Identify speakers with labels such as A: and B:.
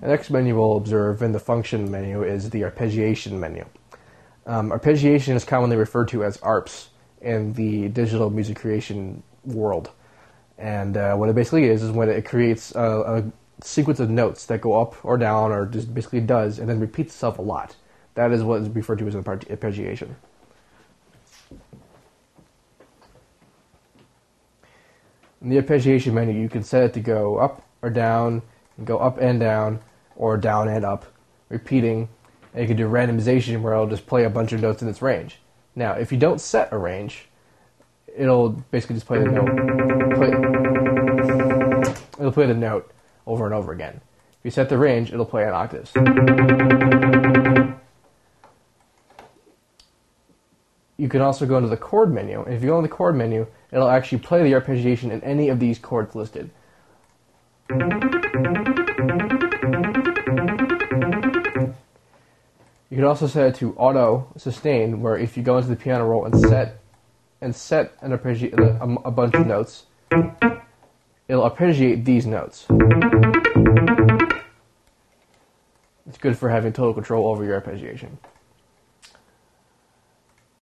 A: The next menu we'll observe in the function menu is the arpeggiation menu. Um, arpeggiation is commonly referred to as ARPS in the digital music creation world. And uh, what it basically is is when it creates a, a, sequence of notes that go up or down or just basically does and then repeats itself a lot. That is what is referred to as an arpeggiation. In the arpeggiation menu, you can set it to go up or down, and go up and down, or down and up, repeating. And you can do randomization where it'll just play a bunch of notes in its range. Now, if you don't set a range, it'll basically just play the note. Play, it'll play the note over and over again. If you set the range, it'll play in octaves. You can also go into the chord menu, and if you go in the chord menu, it'll actually play the arpeggiation in any of these chords listed. Can also set it to auto sustain, where if you go into the piano roll and set and set an arpeggi- a, a bunch of notes, it'll arpeggiate these notes. It's good for having total control over your arpeggiation.